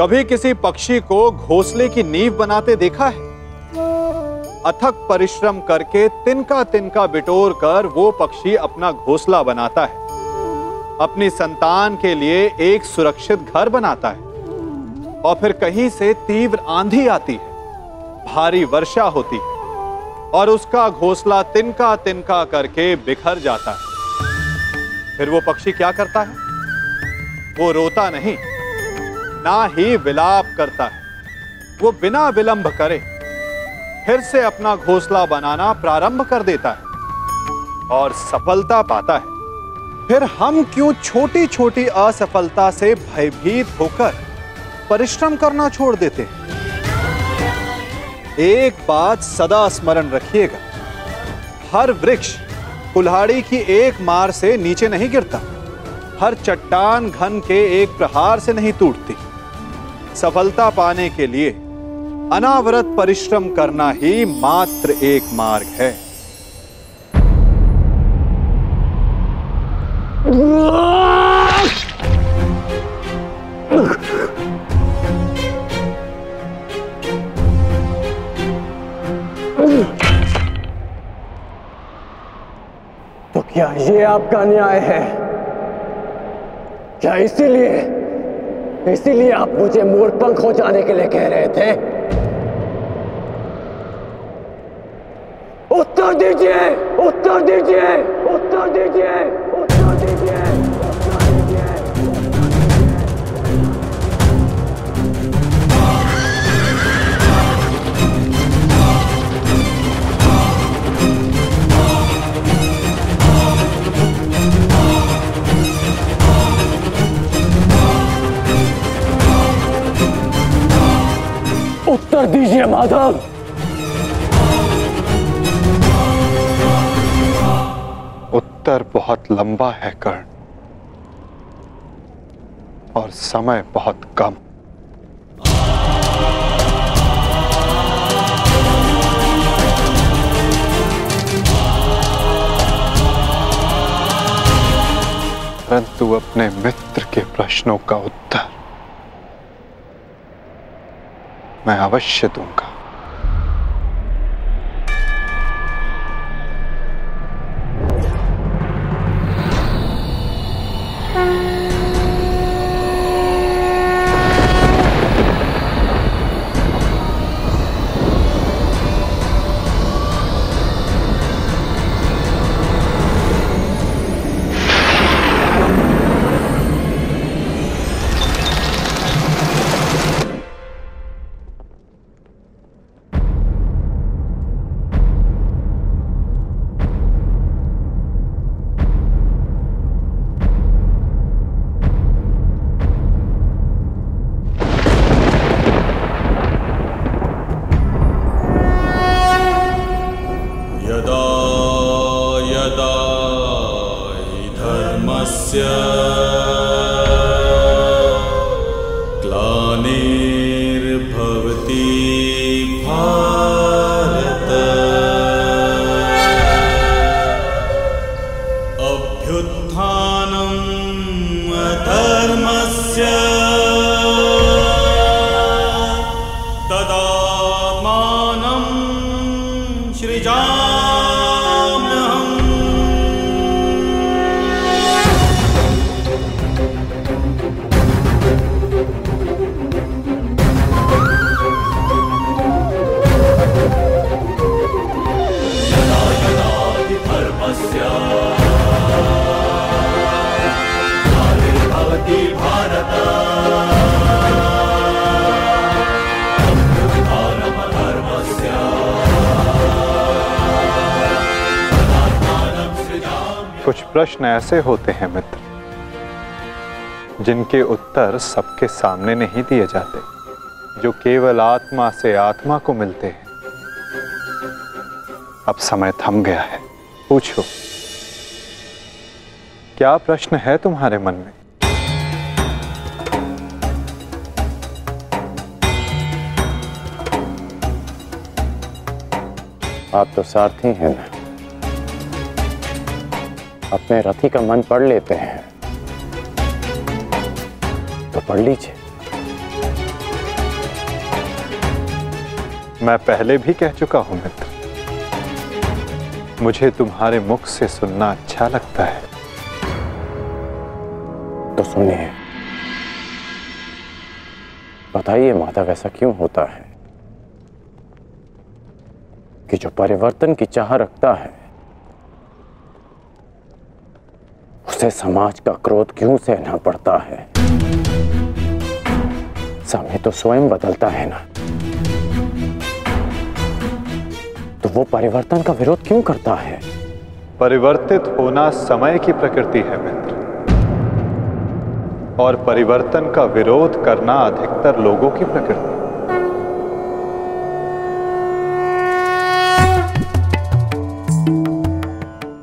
कभी किसी पक्षी को घोंसले की नींव बनाते देखा है? अथक परिश्रम करके तिनका तिनका बिटोर कर वो पक्षी अपना घोंसला बनाता है। अपनी संतान के लिए एक सुरक्षित घर बनाता है। और फिर कहीं से तीव्र आंधी आती है। भारी वर्षा होती है। और उसका घोंसला तिनका तिनका करके बिखर जाता है। फिर वो पक्षी क्या करता है? वो रोता नहीं। ना ही विलाप करता है। वो बिना विलंब करे, फिर से अपना घोंसला बनाना प्रारंभ कर देता है और सफलता पाता है। फिर हम क्यों छोटी छोटी असफलता से भयभीत होकर परिश्रम करना छोड़ देते हैं? एक बात सदा स्मरण रखिएगा, हर वृक्ष कुल्हाड़ी की एक मार से नीचे नहीं गिरता, हर चट्टान घन के एक प्रहार से नहीं टूटती। सफलता पाने के लिए अनावरत परिश्रम करना ही मात्र एक मार्ग है। तो क्या ये आपका न्याय है? क्या इसीलिए इसीलिए आप मुझे मोरपंख हो जाने के लिए कह रहे थे। उत्तर दीजिए! उत्तर दीजिए! दीजिए माधव उत्तर बहुत लंबा है कर्ण और समय बहुत कम परंतु अपने मित्र के प्रश्नों का उत्तर मैं अवश्य दूँगा। प्रश्न ऐसे होते हैं, मित्र, जिनके उत्तर सबके सामने नहीं दिए जाते, जो केवल आत्मा से आत्मा को मिलते हैं। अब समय थम गया है। पूछो, क्या प्रश्न है तुम्हारे मन में? आप तो सारथी हैं ना। अपने रथी का मन पढ़ लेते हैं। तो पढ़ लीजिए। मैं पहले भी कह चुका हूँ मित्र मुझे तुम्हारे मुख से सुनना अच्छा लगता है। तो सुनिए बताइए माधव ऐसा क्यों होता है कि जो परिवर्तन की चाह रखता है उसे समाज का क्रोध क्यों सहना पड़ता है? समय तो स्वयं बदलता है ना। तो वो परिवर्तन का विरोध क्यों करता है? परिवर्तित होना समय की प्रकृति है, मित्र। और परिवर्तन का विरोध करना अधिकतर लोगों की प्रकृति।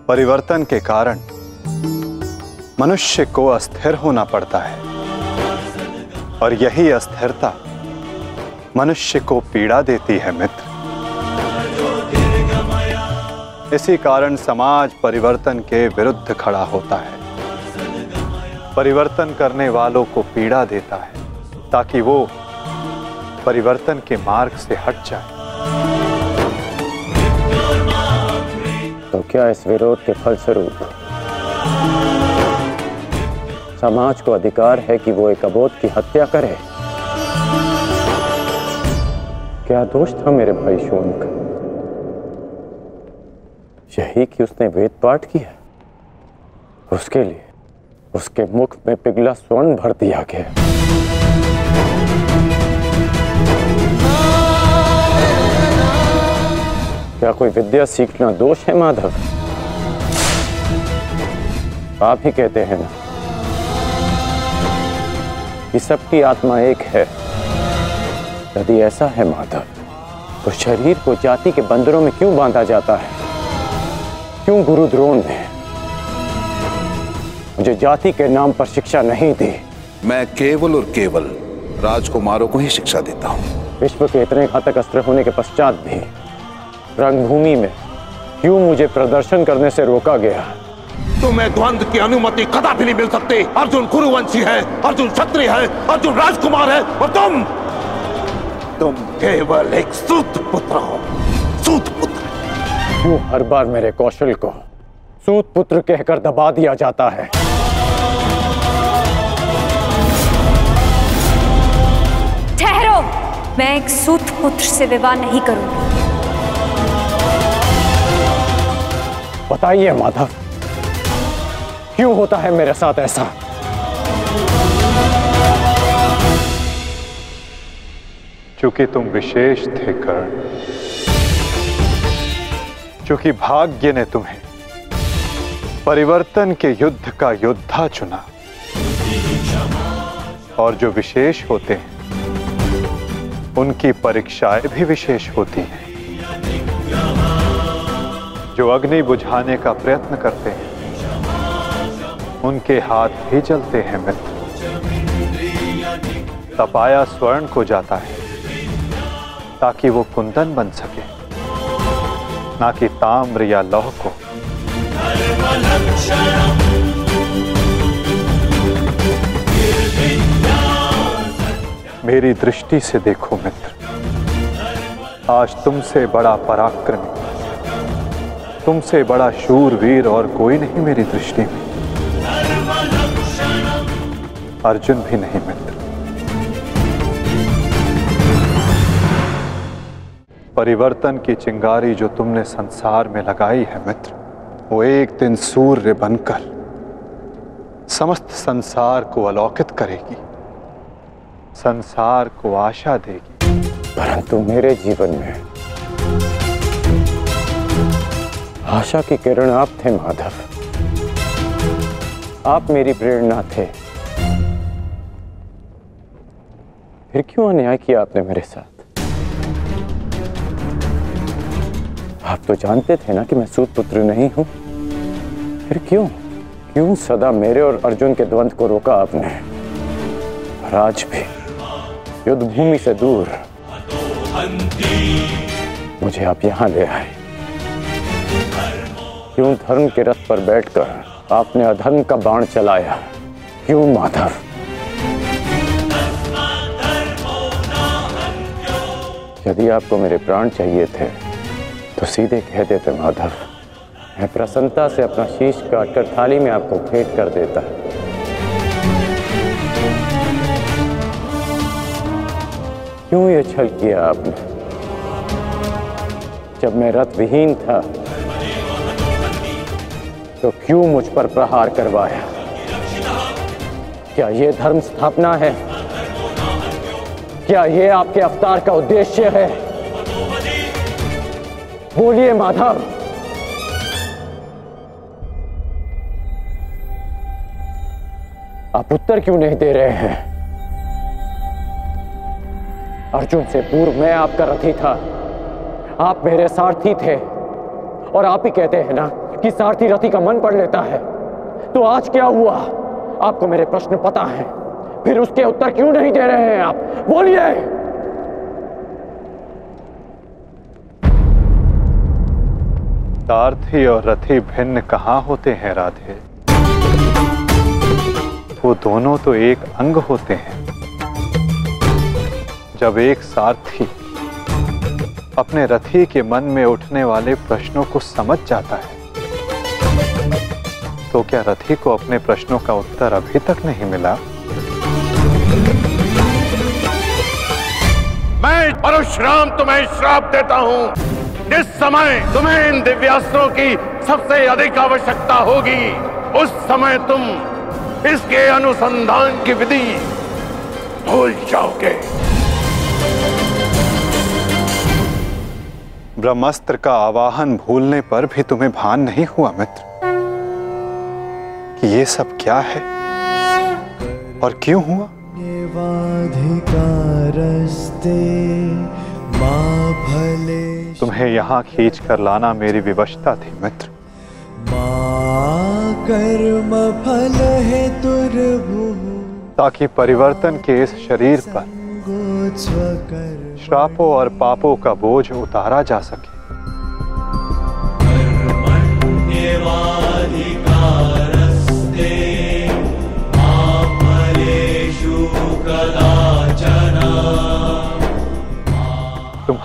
परिवर्तन के कारण मनुष्य को अस्थिर होना पड़ता है। और यही अस्थिरता मनुष्य को पीड़ा देती है, मित्र। इसी कारण समाज परिवर्तन के विरुद्ध खड़ा होता है। परिवर्तन करने वालों को पीड़ा देता है, ताकि वो परिवर्तन के मार्ग से हट जाए। तो क्या इस विरोध के फलस्वरूप समाज को अधिकार है कि वो एक अबोध की हत्या करे। क्या दोष था मेरे भाई शोन का यही कि उसने वेद पाठ किया। उसके लिए, उसके मुख में पिघला स्वर्ण भर दिया गया। क्या कोई विद्या सीखना दोष है, माधव? आप ही कहते हैं ना। कि सबकी आत्मा एक है। यदि ऐसा है माधव तो शरीर को जाति के बंदरों में क्यों बांधा जाता है? क्यों गुरु द्रोण ने मुझे जाति के नाम पर शिक्षा नहीं दी? मैं केवल और केवल राजकुमारों को ही शिक्षा देता हूँ। विश्व के इतने घातक अस्त्र होने के पश्चात भी रंगभूमि में क्यों मुझे प्रदर्शन करने से रोका गया? तुम्हें द्वंद की अनुमति कदापि नहीं मिल सकती। अर्जुन कुरुवंशी है अर्जुन क्षत्रिय है अर्जुन राजकुमार है और तुम? तुम केवल एक सूत पुत्र हो। सूत पुत्र। क्यों हर बार मेरे कौशल को सूत पुत्र कहकर दबा दिया जाता है। ठहरो। मैं एक सूत पुत्र से विवाह नहीं करूँगी। बताइए माधव। क्यों होता है मेरे साथ ऐसा? चूँकि तुम विशेष थे, कर्ण। चूँकि भाग्य ने तुम्हें परिवर्तन के युद्ध का योद्धा चुना। और जो विशेष होते हैं, उनकी परीक्षाएँ भी विशेष होती हैं। जो अग्नि बुझाने का प्रयत्न करते हैं उनके हाथ भी चलते हैं मित्र। तपाया स्वर्ण को जाता है, ताकि वो कुंदन बन सके। ना कि ताम्र या लौह को। मेरी दृष्टि से देखो मित्र, आज तुमसे बड़ा पराक्रमी। तुमसे बड़ा शूरवीर और कोई नहीं मेरी दृष्टि में। अर्जुन भी नहीं मित्र परिवर्तन की चिंगारी जो तुमने संसार में लगाई है मित्र, वो एक दिन सूर्य बनकर समस्त संसार को अलौकित करेगी। संसार को आशा देगी। परंतु मेरे जीवन में आशा की किरण आप थे, माधव। आप मेरी प्रेरणा थे। फिर क्यों अन्याय किया आपने मेरे साथ? आप तो जानते थे ना कि मैं सूत पुत्र नहीं हूँ। फिर क्यों? क्यों सदा मेरे और अर्जुन के द्वंद को रोका आपने? और आज भी युद्ध भूमि से दूर मुझे आप यहाँ ले आए। क्यों धर्म के रथ पर बैठकर आपने अधर्म का बाण चलाया? क्यों माधव? यदि आपको मेरे प्राण चाहिए थे तो सीधे कह देते माधव। मैं प्रसन्नता से अपना शीश काटकर थाली में आपको भेंट कर देता। क्यों ये छल किया आपने? जब मैं रथ विहीन था तो क्यों मुझ पर प्रहार करवाया? क्या ये धर्म स्थापना है? क्या ये आपके अवतार का उद्देश्य है? बोलिए, माधव। आप उत्तर क्यों नहीं दे रहे हैं? अर्जुन से पूर्व मैं आपका रथी था। आप मेरे सारथी थे। और आप ही कहते हैं ना कि सारथी रथी का मन पढ़ लेता है। तो आज क्या हुआ? आपको मेरे प्रश्न पता है। फिर उसके उत्तर क्यों नहीं दे रहे हैं आप? बोलिए। सारथी और रथी भिन्न कहाँ होते हैं राधे? वो दोनों तो एक अंग होते हैं। जब एक सारथी अपने रथी के मन में उठने वाले प्रश्नों को समझ जाता है तो क्या रथी को अपने प्रश्नों का उत्तर अभी तक नहीं मिला? मैं परशुराम तुम्हें श्राप देता हूँ। जिस समय तुम्हें इन दिव्यास्त्रों की सबसे अधिक आवश्यकता होगी, उस समय तुम इसके अनुसंधान की विधि भूल जाओगे। ब्रह्मास्त्र का आवाहन भूलने पर भी तुम्हें भान नहीं हुआ, मित्र, कि ये सब क्या है? और क्यों हुआ? तुम्हें यहाँ खींच कर लाना मेरी विवशता थी मित्र। माँ कर्म फल है दुर्भु ताकि परिवर्तन के इस शरीर पर श्रापों और पापों का बोझ उतारा जा सके।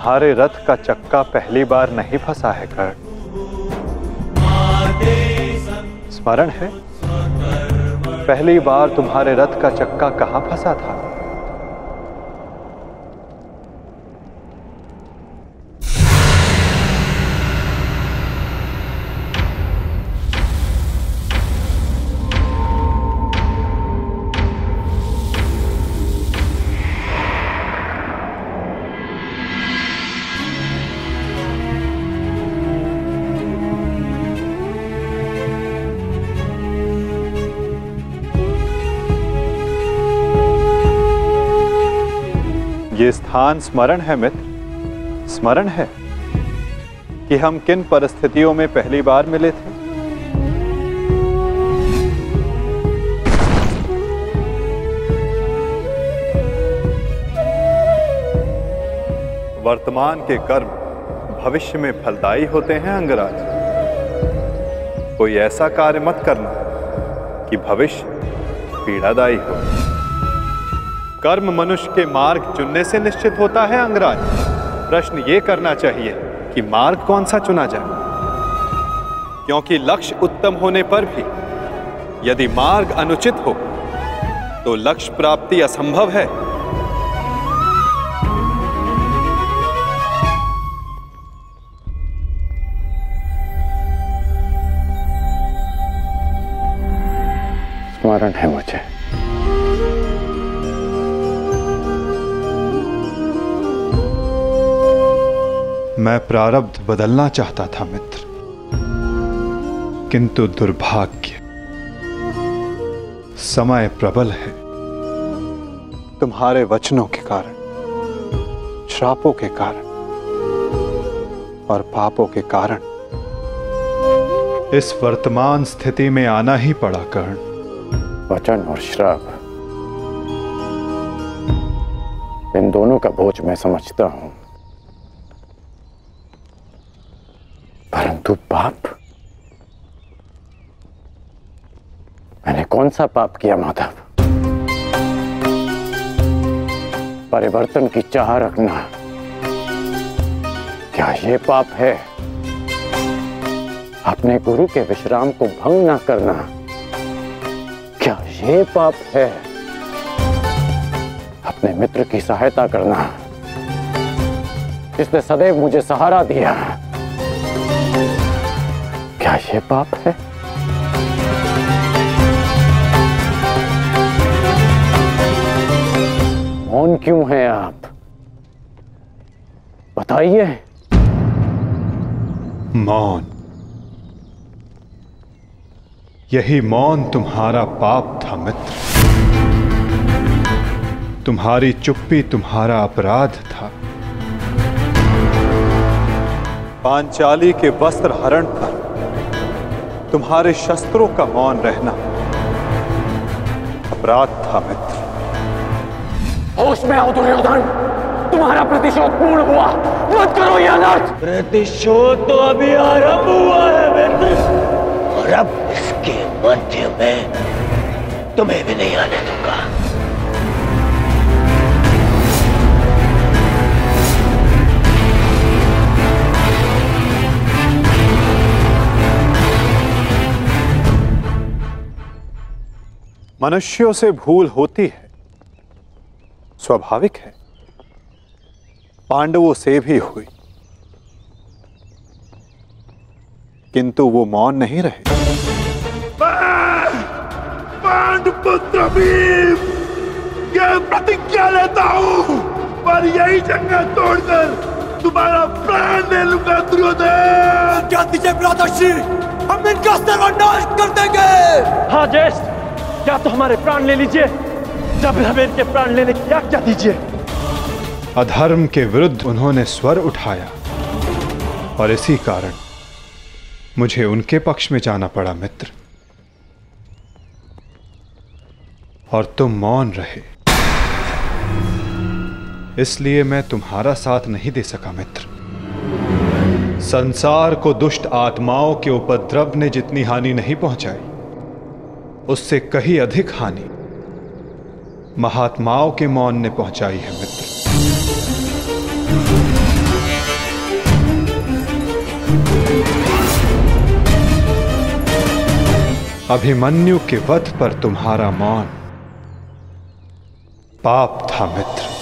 तुम्हारे रथ का चक्का पहली बार नहीं फंसा है, कर्ण। स्मरण है? पहली बार तुम्हारे रथ का चक्का कहाँ फंसा था? स्थान स्मरण है मित्र। स्मरण है कि हम किन परिस्थितियों में पहली बार मिले थे? वर्तमान के कर्म भविष्य में फलदायी होते हैं, अंगराज। कोई ऐसा कार्य मत करना कि भविष्य पीड़ादायी हो। कर्म मनुष्य के मार्ग चुनने से निश्चित होता है अंगराज। प्रश्न ये करना चाहिए कि मार्ग कौन सा चुना जाए? क्योंकि लक्ष्य उत्तम होने पर भी यदि मार्ग अनुचित हो तो लक्ष्य प्राप्ति असंभव है। स्मरण है मुझे। मैं प्रारब्ध बदलना चाहता था, मित्र। किंतु दुर्भाग्य, समय प्रबल है। तुम्हारे वचनों के कारण, श्रापों के कारण और पापों के कारण इस वर्तमान स्थिति में आना ही पड़ा कर्ण। वचन और श्राप, इन दोनों का बोझ मैं समझता हूँ परंतु पाप मैंने कौन सा पाप किया माधव? परिवर्तन की चाह रखना। क्या ये पाप है? अपने गुरु के विश्राम को भंग ना करना। क्या ये पाप है? अपने मित्र की सहायता करना। जिसने सदैव मुझे सहारा दिया। क्या ये पाप है? क्यों हैं आप? बताइए। मौन। यही मौन तुम्हारा पाप था, मित्र। तुम्हारी चुप्पी तुम्हारा अपराध था। पांचाली के वस्त्र हरण पर तुम्हारे शस्त्रों का मौन रहना अपराध था, मित्र। होश में आओ दुर्योधन तुम्हारा प्रतिशोध पूर्ण हुआ। मत करो ये अनर्थ। प्रतिशोध तो अभी आरंभ हुआ है मित्र और अब इसके मध्य में तुम्हें भी नहीं आने दूँगा। मनुष्यों से भूल होती है। स्वाभाविक है। पांडवों से भी हुई। किंतु वो मौन नहीं रहे। पांडपुत्र ये प्रतिज्ञा लेता हूँ पर यही जंगल तोड़कर तुम्हारा प्राण ले लूँगा दुर्योधन। क्या दीजिए ब्रादर्शी हम इनका सर्वनाश कर देंगे। हाँ ज्येष्ठ क्या तो हमारे प्राण ले लीजिए? जब हमें इनके प्राण लेने की आज्ञा दीजिए। अधर्म के विरुद्ध उन्होंने स्वर उठाया। और इसी कारण मुझे उनके पक्ष में जाना पड़ा, मित्र। और तुम मौन रहे। इसलिए मैं तुम्हारा साथ नहीं दे सका, मित्र। संसार को दुष्ट आत्माओं के उपद्रव ने जितनी हानि नहीं पहुंचाई, उससे कहीं अधिक हानि महात्माओं के मौन ने पहुंचाई है मित्र। अभिमन्यु के वध पर तुम्हारा मौन पाप था मित्र।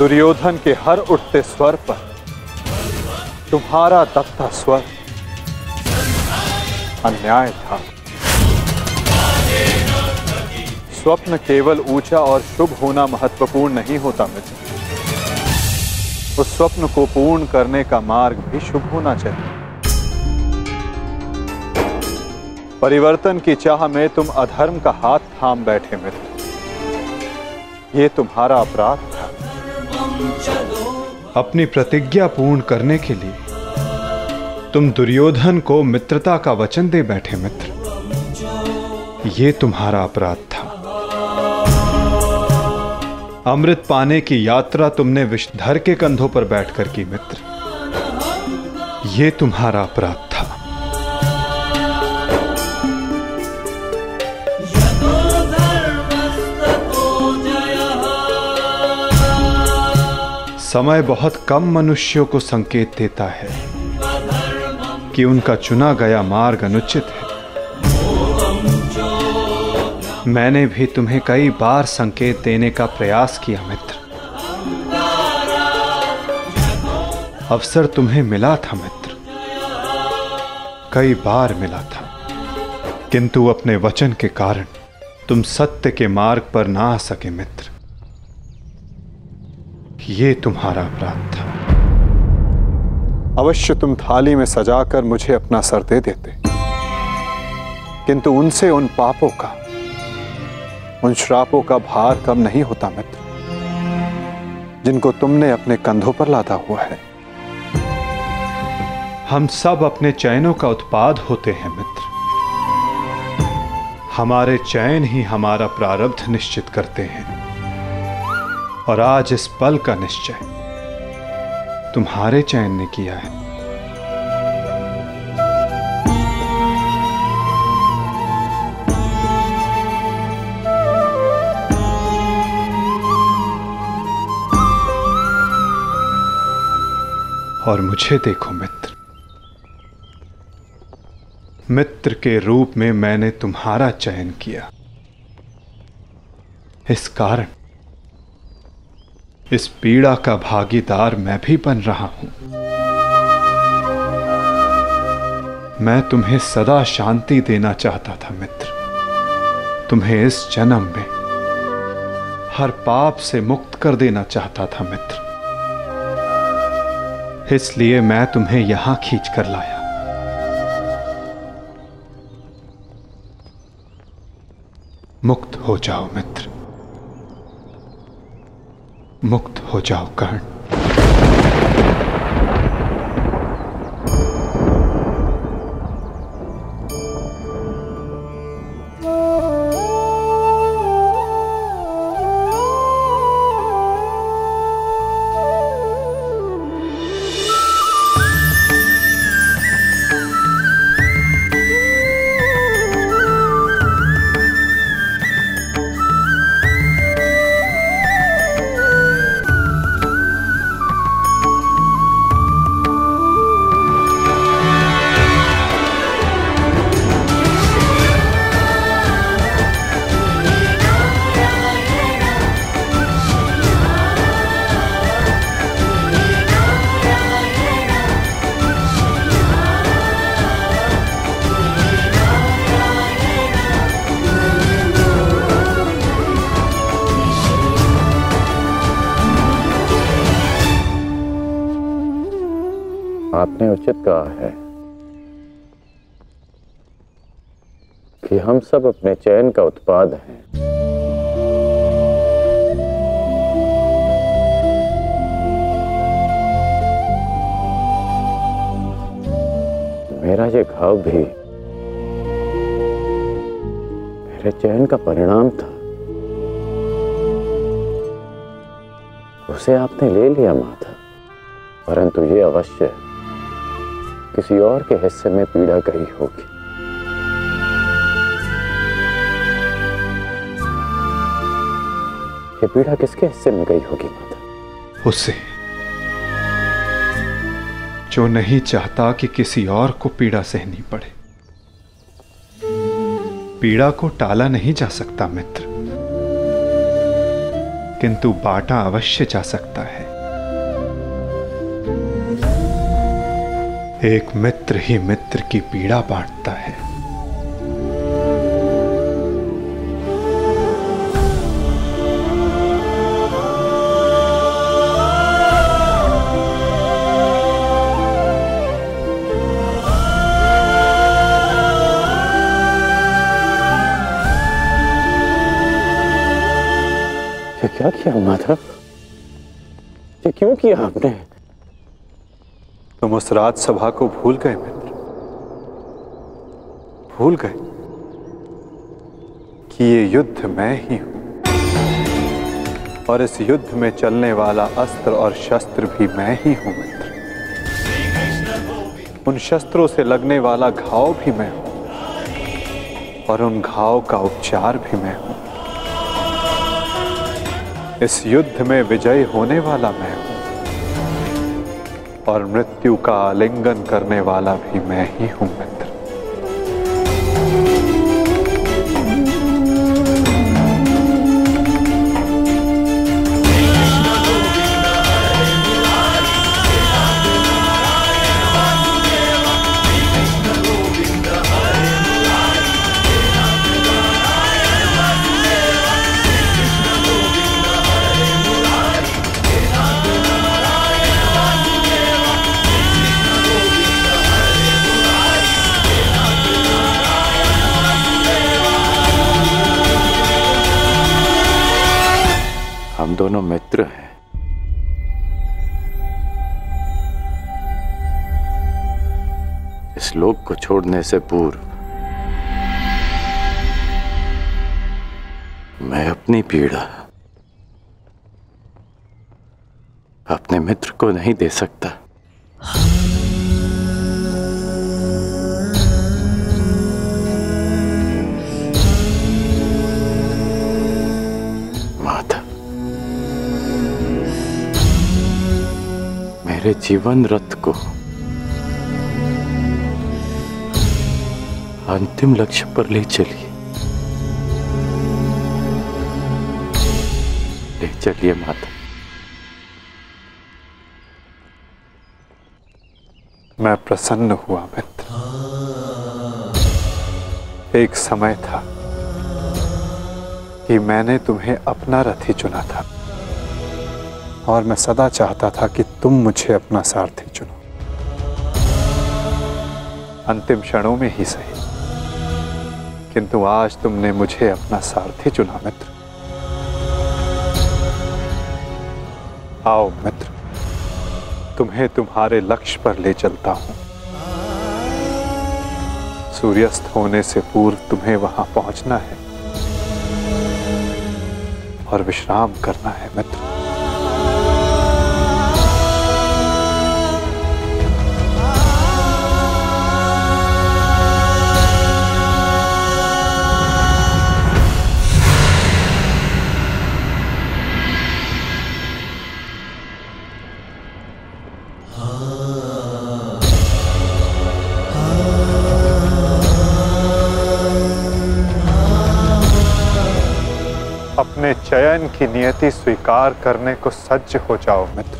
दुर्योधन के हर उठते स्वर पर। तुम्हारा दबता स्वर। अन्याय था। स्वप्न केवल ऊँचा और शुभ होना महत्वपूर्ण नहीं होता मित्र। उस स्वप्न को पूर्ण करने का मार्ग भी शुभ होना चाहिए। परिवर्तन की चाह में तुम अधर्म का हाथ थाम बैठे मित्र। ये तुम्हारा अपराध था। अपनी प्रतिज्ञा पूर्ण करने के लिए तुम दुर्योधन को मित्रता का वचन दे बैठे मित्र। ये तुम्हारा अपराध था। अमृत पाने की यात्रा तुमने विषधर के कंधों पर बैठकर की मित्र। ये तुम्हारा अपराध था। समय बहुत कम मनुष्यों को संकेत देता है कि उनका चुना गया मार्ग अनुचित है। मैंने भी तुम्हें कई बार संकेत देने का प्रयास किया, मित्र। अवसर तुम्हें मिला था, मित्र। कई बार मिला था। किंतु अपने वचन के कारण तुम सत्य के मार्ग पर ना आ सके, मित्र। ये तुम्हारा अपराध था। अवश्य तुम थाली में सजाकर मुझे अपना सर दे देते। किंतु उनसे उन पापों का उन श्रापों का भार कम नहीं होता मित्र जिनको तुमने अपने कंधों पर लादा हुआ है। हम सब अपने चयनों का उत्पाद होते हैं मित्र। हमारे चयन ही हमारा प्रारब्ध निश्चित करते हैं। और आज इस पल का निश्चय तुम्हारे चयन ने किया है। और मुझे देखो मित्र। मित्र के रूप में मैंने तुम्हारा चयन किया। इस कारण इस पीड़ा का भागीदार मैं भी बन रहा हूँ। मैं तुम्हें सदा शांति देना चाहता था, मित्र। तुम्हें इस जन्म में हर पाप से मुक्त कर देना चाहता था, मित्र। इसलिए मैं तुम्हें यहाँ खींच कर लाया। मुक्त हो जाओ, मित्र। मुक्त हो जाओ कर्ण। आपने उचित कहा है कि हम सब अपने चयन का उत्पाद हैं। मेरा ये घाव भी मेरे चयन का परिणाम था। उसे आपने ले लिया, माता। परंतु ये अवश्य किसी और के हिस्से में पीड़ा गई होगी। ये पीड़ा किसके हिस्से में गई होगी, माता? उसे। जो नहीं चाहता कि किसी और को पीड़ा सहनी पड़े। पीड़ा को टाला नहीं जा सकता, मित्र। किंतु बांटा अवश्य जा सकता है। एक मित्र ही मित्र की पीड़ा बांटता है। क्या किया माधव? ये क्यों किया आपने? तुम उस राजसभा को भूल गए, मित्र। भूल गए कि ये युद्ध मैं ही हूँ। और इस युद्ध में चलने वाला अस्त्र और शस्त्र भी मैं ही हूँ, मित्र। उन शस्त्रों से लगने वाला घाव भी मैं हूँ। और उन घाव का उपचार भी मैं हूँ। इस युद्ध में विजय होने वाला मैं हूँ। और मृत्यु का आलिंगन करने वाला भी मैं ही हूँ। मित्र छोड़ने से पूर्व, मैं अपनी पीड़ा अपने मित्र को नहीं दे सकता। माता, मेरे जीवन रथ को अंतिम लक्ष्य पर ले चलिए। ले चलिए माता। मैं प्रसन्न हुआ, मित्र। एक समय था कि मैंने तुम्हें अपना रथी चुना था और मैं सदा चाहता था कि तुम मुझे अपना सारथी चुनो। अंतिम क्षणों में ही सही। किंतु आज तुमने मुझे अपना सारथी चुना, मित्र। आओ, मित्र, तुम्हें तुम्हारे लक्ष्य पर ले चलता हूँ। सूर्यास्त होने से पूर्व तुम्हें वहाँ पहुँचना है और विश्राम करना है, मित्र। चयन की नियति स्वीकार करने को सज्ज हो जाओ मित्र।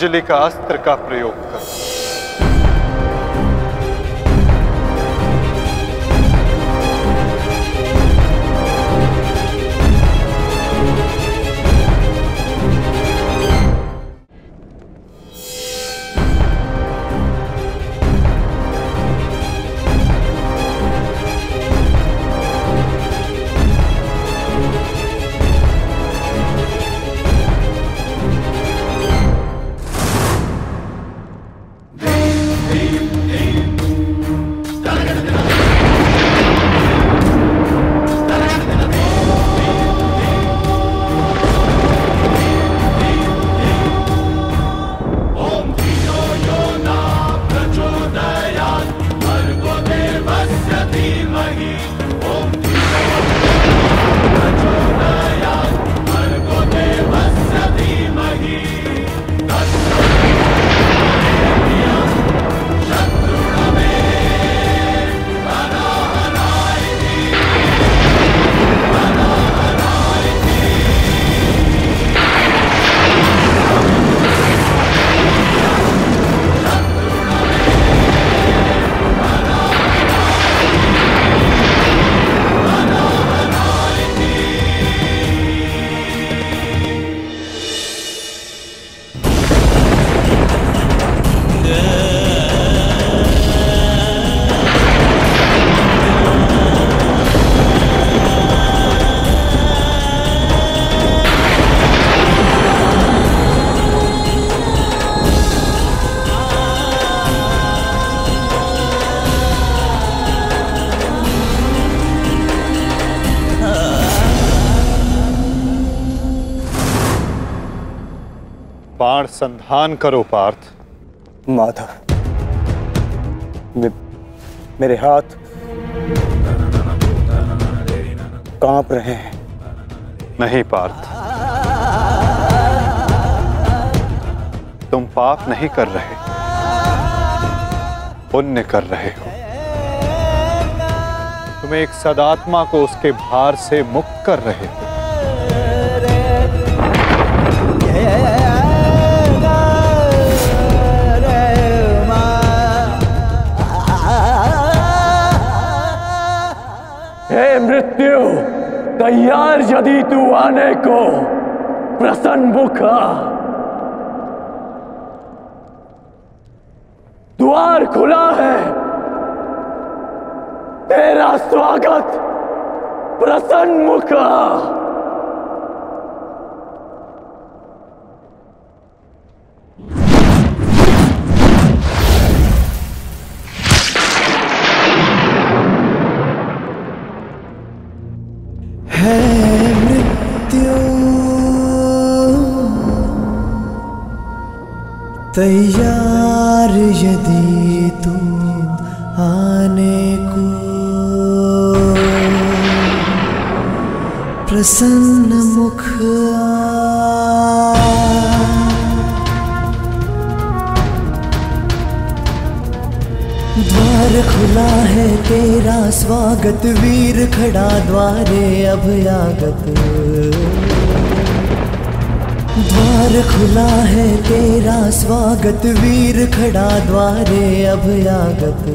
अंजलि का अस्त्र का प्रयोग बाण करो पार्थ। माधव मे, मेरे हाथ काँप रहे हैं। नहीं पार्थ। तुम पाप नहीं कर रहे। पुण्य कर रहे हो। तुम एक सदात्मा को उसके भार से मुक्त कर रहे हो। हे मृत्यु, तैयार यदि तू आने को, प्रसन्न मुखा द्वार खुला है। तेरा स्वागत प्रसन्न मुखा तैयार यदि तुम आने को। प्रसन्न मुख द्वार खुला है तेरा स्वागत वीर खड़ा द्वारे अभयागत। द्वार खुला है तेरा स्वागत वीर खड़ा द्वारे अभयागत।